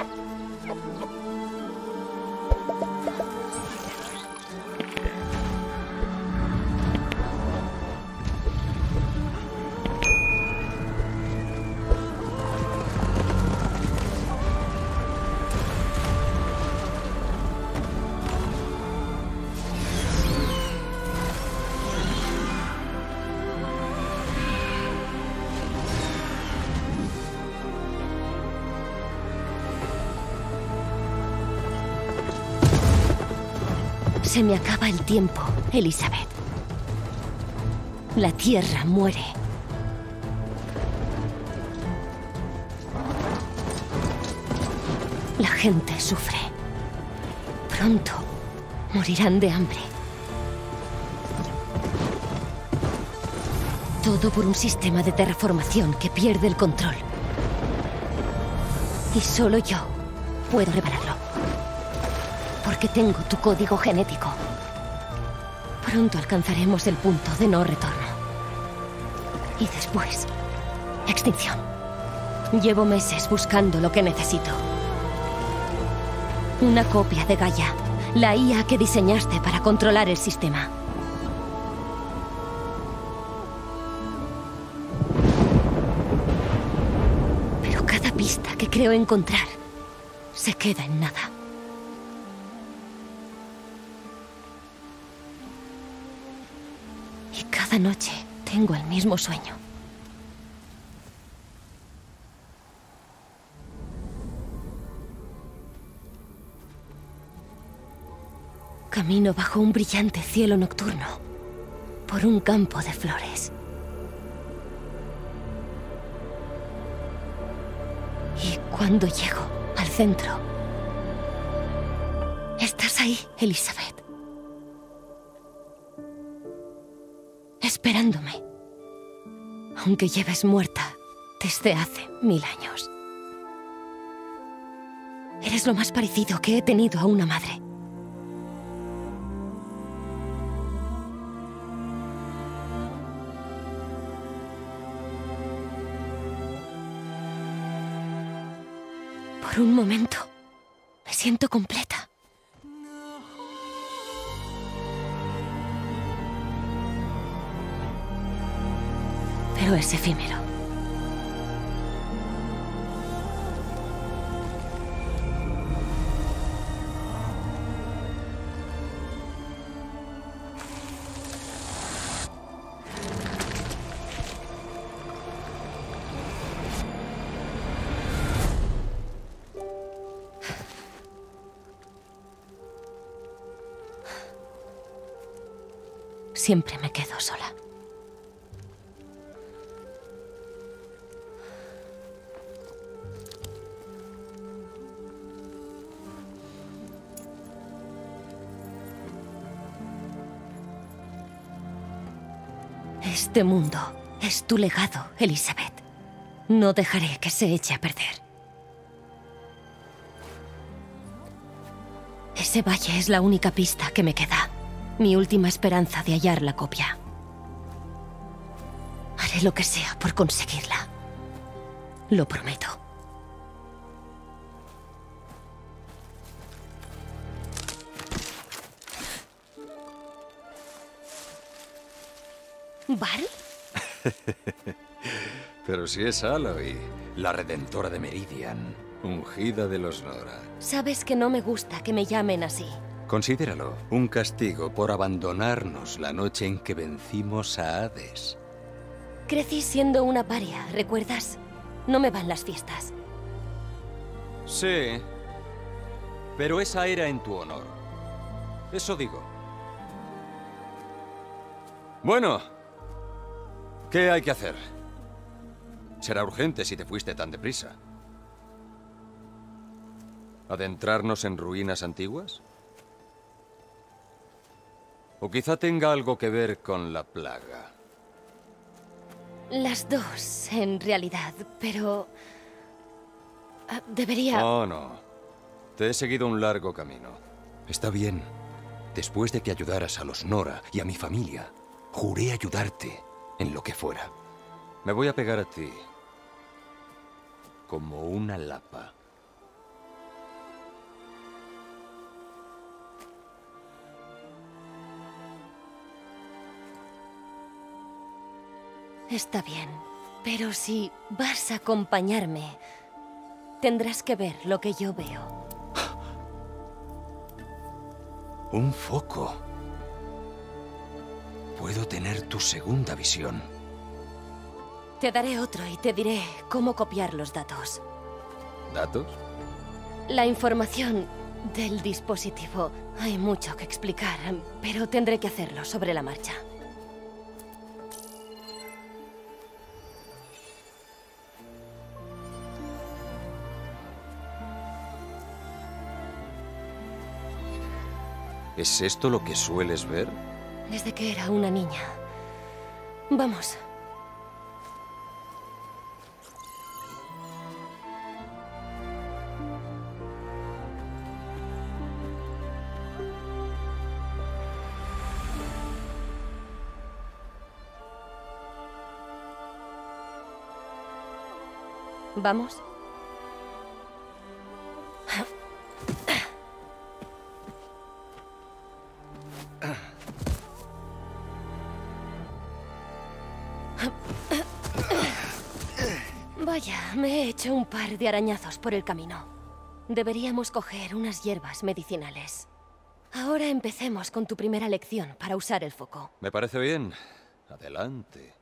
Ha ha ha! Se me acaba el tiempo, Elizabeth. La Tierra muere. La gente sufre. Pronto morirán de hambre. Todo por un sistema de terraformación que pierde el control. Y solo yo puedo repararlo. Porque tengo tu código genético. Pronto alcanzaremos el punto de no retorno. Y después, extinción. Llevo meses buscando lo que necesito. Una copia de Gaia, la IA que diseñaste para controlar el sistema. Pero cada pista que creo encontrar se queda en nada. Cada noche tengo el mismo sueño. Camino bajo un brillante cielo nocturno, por un campo de flores. Y cuando llego al centro, estás ahí, Elizabeth. Esperándome. Aunque lleves muerta desde hace mil años. Eres lo más parecido que he tenido a una madre. Por un momento, me siento completa. Es efímero. Siempre me quedo sola. Este mundo es tu legado, Elizabeth. No dejaré que se eche a perder. Ese valle es la única pista que me queda. Mi última esperanza de hallar la copia. Haré lo que sea por conseguirla. Lo prometo. ¿Val? Pero si es Aloy, la redentora de Meridian, ungida de los Nora. Sabes que no me gusta que me llamen así. Considéralo un castigo por abandonarnos la noche en que vencimos a Hades. Crecí siendo una paria, ¿recuerdas? No me van las fiestas. Sí, pero esa era en tu honor. Eso digo. Bueno, ¿qué hay que hacer? Será urgente si te fuiste tan deprisa. ¿Adentrarnos en ruinas antiguas? O quizá tenga algo que ver con la plaga. Las dos, en realidad, pero... ah, Debería... Oh, no. Te he seguido un largo camino. Está bien. Después de que ayudaras a los Nora y a mi familia, juré ayudarte en lo que fuera. Me voy a pegar a ti como una lapa. Está bien, pero si vas a acompañarme, tendrás que ver lo que yo veo. Un foco. Puedo tener tu segunda visión. Te daré otro y te diré cómo copiar los datos. ¿Datos? La información del dispositivo. Hay mucho que explicar, pero tendré que hacerlo sobre la marcha. ¿Es esto lo que sueles ver? Desde que era una niña. Vamos. ¿Vamos? Vaya, me he hecho un par de arañazos por el camino. Deberíamos coger unas hierbas medicinales. Ahora empecemos con tu primera lección para usar el foco. Me parece bien. Adelante.